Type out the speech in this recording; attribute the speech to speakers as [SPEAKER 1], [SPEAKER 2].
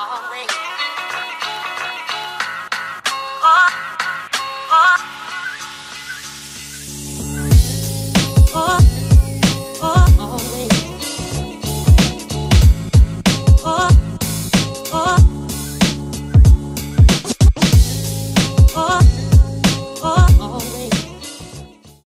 [SPEAKER 1] always.